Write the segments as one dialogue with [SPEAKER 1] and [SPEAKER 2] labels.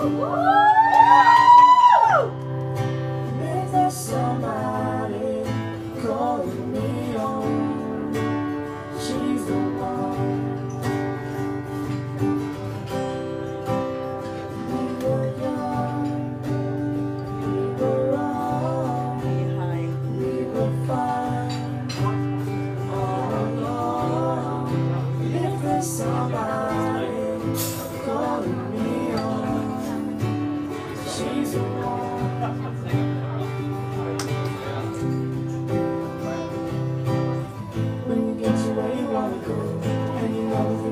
[SPEAKER 1] Woo!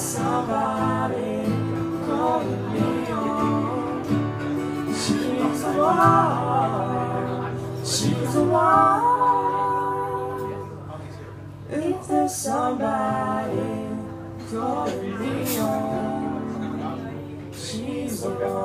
[SPEAKER 1] somebody calling me on. She's a wife, she's a wife. If there's somebody calling me on, she's a wife.